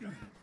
Yeah.